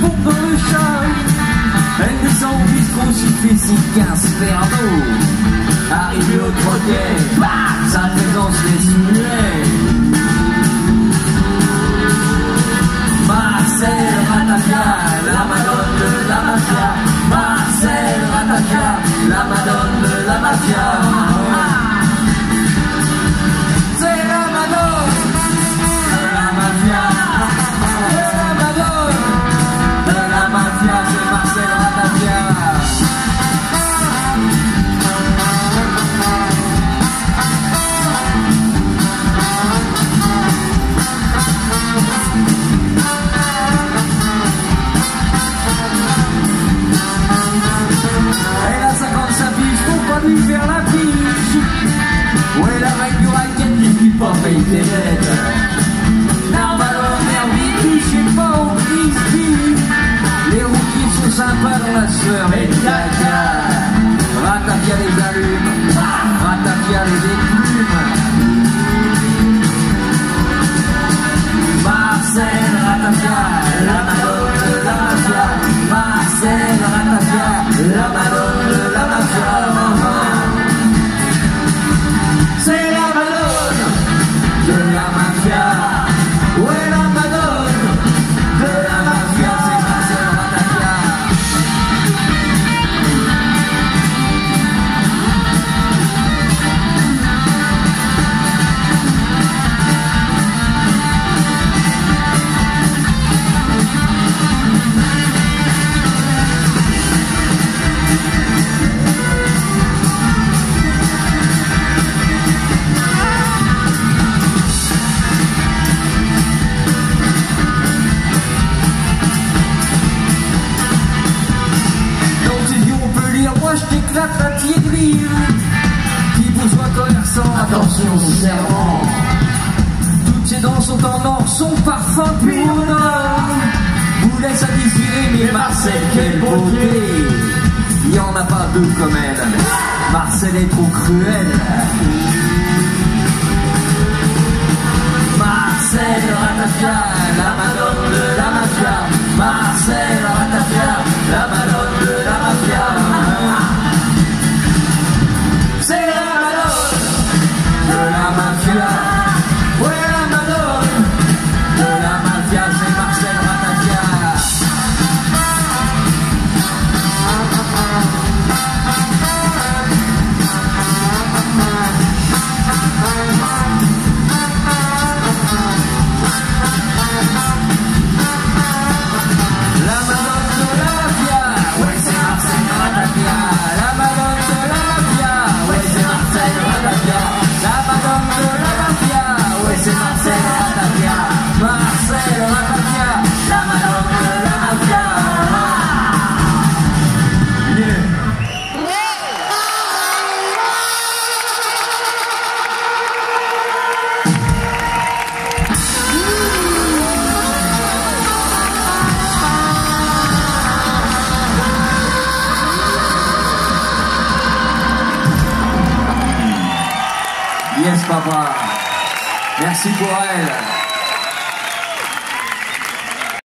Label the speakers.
Speaker 1: pompe le chat. Elle descend fait ses 15 verres d'eau. Arrivé au troquet, bah, sa présence laisse muet. Marcel Ratafia, la madone de la mafia. Marcel Ratafia, la madone de la mafia. Les sont sympas dans la sueur et caca. Ratafia les allumes, Toutes ses dents sont en or, son parfum pur. Vous laisse à désirer, mais Marcel, quelle beauté. Il n'y en a pas deux comme elle. Marcel est trop cruel. Marcel Ratafia, Yes, papa. Merci pour elle.